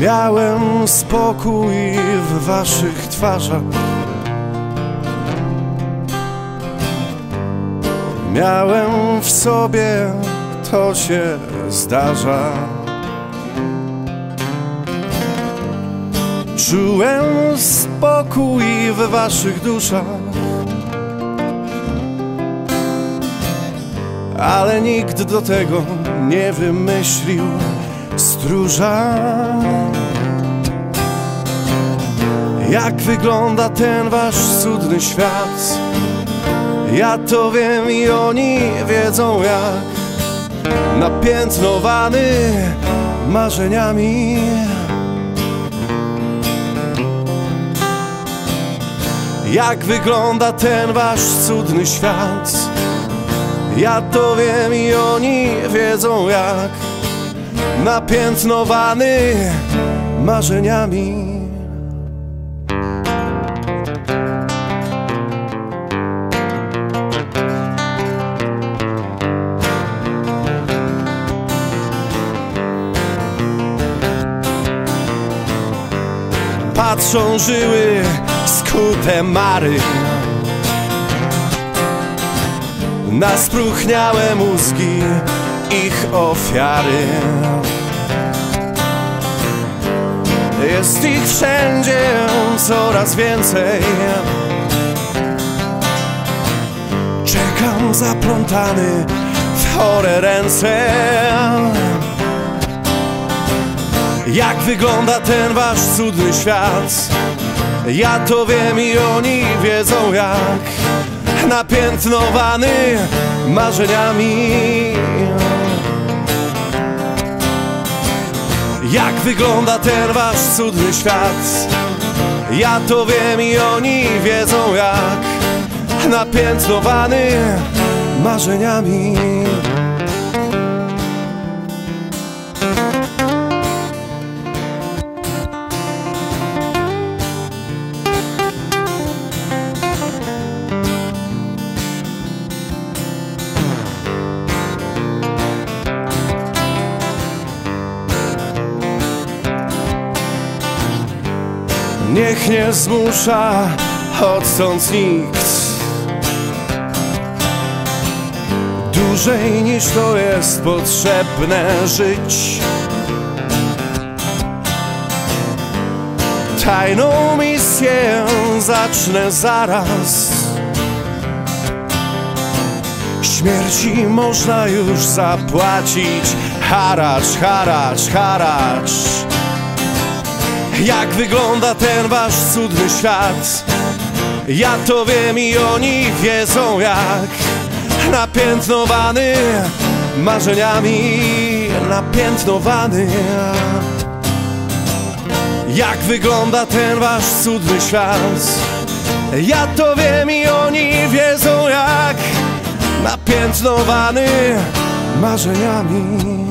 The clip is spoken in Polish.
Miałem spokój w waszych twarzach. Miałem w sobie, to się zdarza. Czułem spokój w waszych duszach. Ale nikt do tego nie wymyślił stróża Jak wygląda ten wasz cudny świat? Ja to wiem i oni wiedzą jak. Napiętnowany marzeniami. Jak wygląda ten wasz cudny świat? Ja to wiem i oni wiedzą jak. Napiętnowany marzeniami Patrzą żyły skute mary. Na spróchniałe mózgi ich ofiary. Jest ich wszędzie coraz więcej. Czekam zaplątany w chore ręce Jak wygląda ten wasz cudny świat? Ja to wiem i oni wiedzą jak. Napiętnowany marzeniami. Jak wygląda ten wasz cudny świat? Ja to wiem i oni wiedzą jak. Napiętnowany marzeniami Niech nie zmusza odtąd nikt. Dłużej niż to jest potrzebne żyć. Tajną misję zacznę zaraz. Śmierci można już zapłacić. Haracz, haracz, haracz jak wygląda ten wasz cudny świat? Ja to wiem i oni wiedzą jak. Napiętnowany marzeniami Napiętnowany. Jak wygląda ten wasz cudny świat? Ja to wiem i oni wiedzą jak. Napiętnowany marzeniami